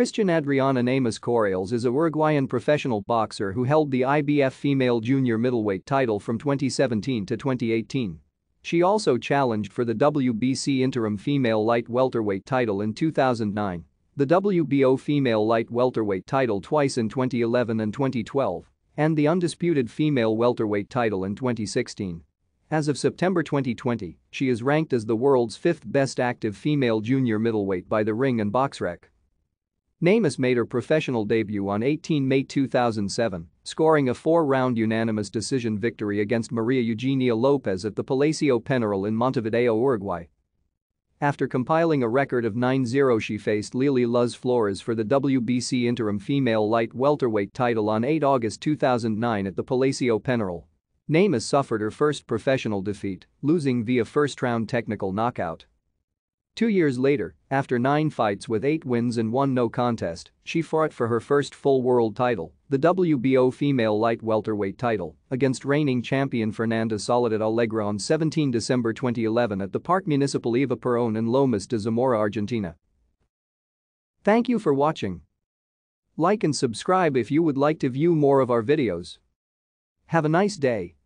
Christian Adriana Namús Corrales is a Uruguayan professional boxer who held the IBF female junior middleweight title from 2017 to 2018. She also challenged for the WBC interim female light welterweight title in 2009, the WBO female light welterweight title twice in 2011 and 2012, and the undisputed female welterweight title in 2016. As of September 2020, she is ranked as the world's fifth best active female junior middleweight by the Ring and BoxRec. Namús made her professional debut on 18 May 2007, scoring a four-round unanimous decision victory against Maria Eugenia Lopez at the Palacio Peñarol in Montevideo, Uruguay. After compiling a record of 9-0 she faced Lely Luz Flórez for the WBC interim female light welterweight title on 8 August 2009 at the Palacio Peñarol. Namús suffered her first professional defeat, losing via first-round technical knockout. Two years later, after nine fights with eight wins and one no contest, she fought for her first full world title, the WBO female light welterweight title, against reigning champion Fernanda Soledad Alegre on 17 December 2011 at the Parque Municipal Eva Perón in Lomas de Zamora, Argentina. Thank you for watching. Like and subscribe if you would like to view more of our videos. Have a nice day.